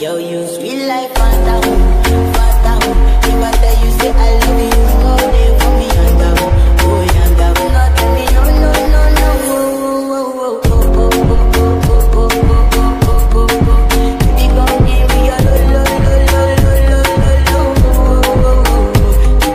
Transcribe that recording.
Yo, you sweet like Fanta.